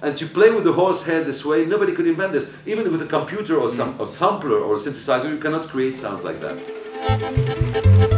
And to play with the horse hair this way, nobody could invent this. Even with a computer or some a sampler or a synthesizer, you cannot create sounds like that.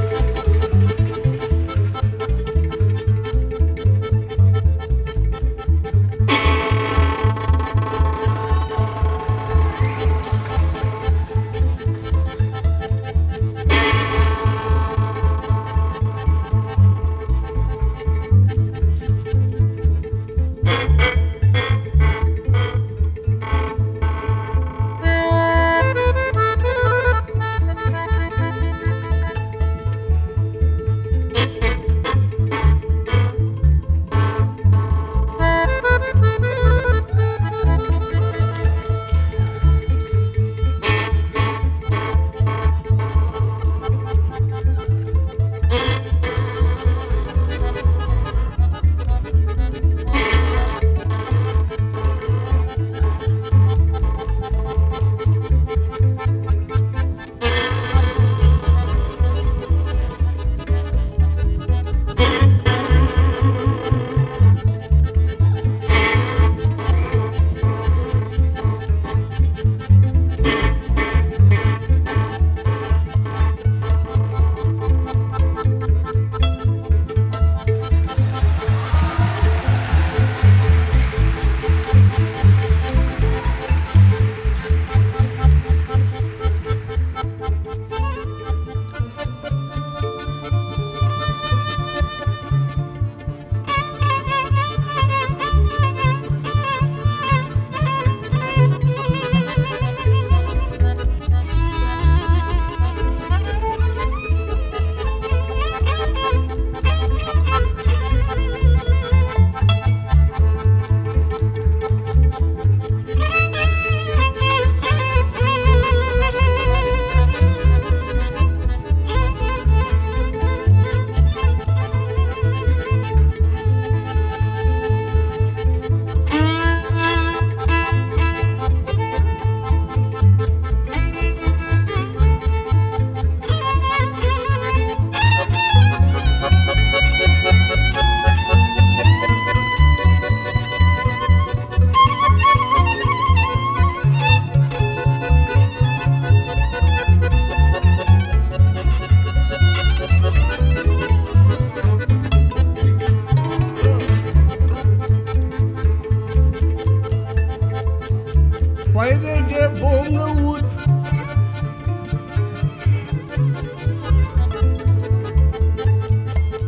Foaie de bongăut.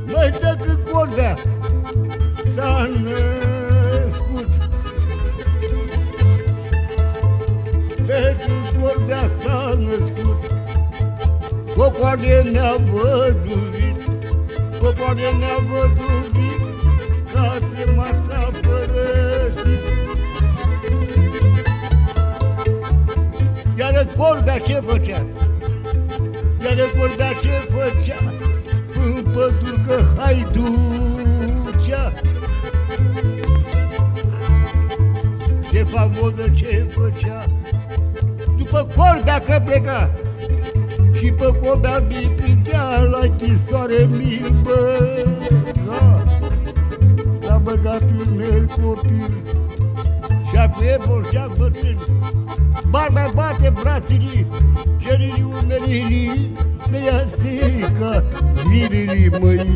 Măi, dacă cordea. S-a născut. Dacă cordea s-a născut. Popoare ne-a văduvit Popoare ne-a văduvit Iar cordea ce făcea? Iar cordea ce făcea? În păduri că hai ducea. De favodă ce făcea? După cordea că pleca Și pe cobea mi prindea La chisoare mi băga. L-a băgat în el copil Și acum e borceac bătrân Barba bate brațele, gerii umerii, de ea seca zilele măi.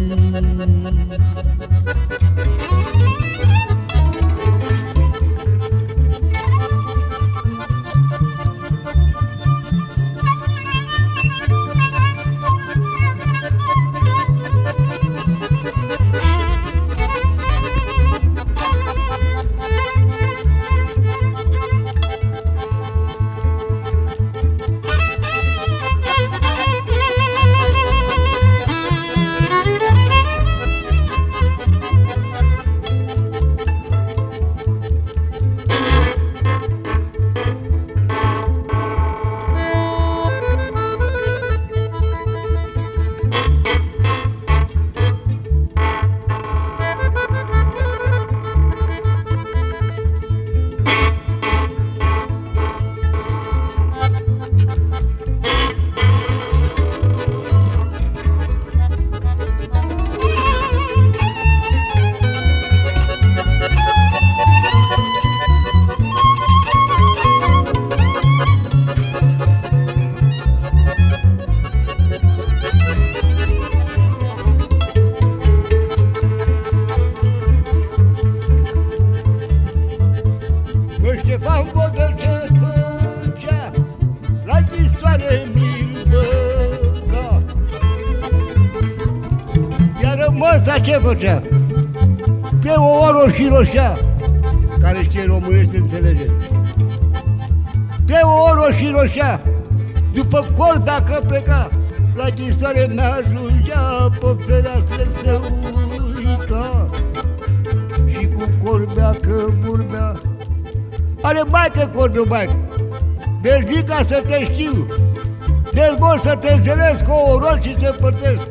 Ștefan Vodă ce făcea La închisoare mi-l băga Iar măsa ce făcea? Pe o oro și roșea Care știe românește înțelege. Pe o oro și roșea După cor dacă pleca La închisoare n-ajungea Pe fereastră să uita. Și cu corbea că vorbea are maică cornul maică. Deci zic ca să te știu. Deci vor să te înțeles cu o rol și să împărțesc.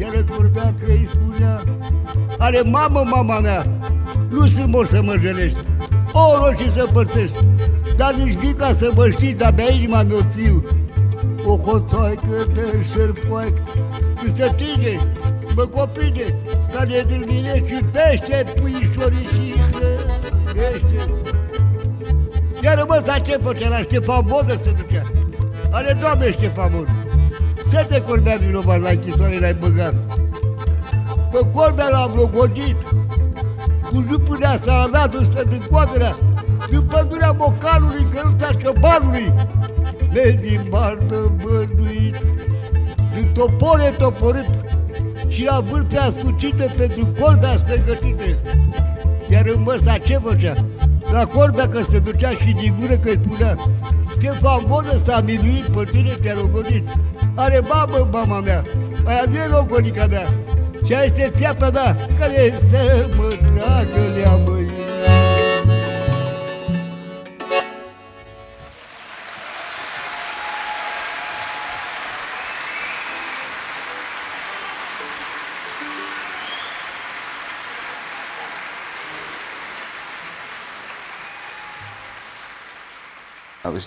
Iar curbea că îi spunea, are mamă, mama mea, nu sunt mor să mă jelești. O rol și să împărțești. Dar nici zic ca să mă știi, dar pe inima mi-o țiu. O hoțoaică de șerpoaică, când se tine, mă copine, care din mine și pește puișorii și hrănește. Iar ăsta ce făcea la Ștefan Vodă se ducea. Ale doamne Ștefan Vodă. Ce te corbea vinovat la închisoare l-ai băgat? Pe corbea l-am logodit. Cu jupânea s-a alat să din coadrea, din pădurea mocalului, căruța șăbanului. Ne din bardă bănuit, din topore toporit și la vârfea ascuțită pentru corbea stăgătită. Iar în măsa ce făcea? La corbea că se ducea și din gură că îi spunea Ștefan Vodă s-a miluit pe tine, te-a logodit Are babă, mama mea, aia nu e logonica mea. Și aia este țeapa mea, care să mă tragă lea I was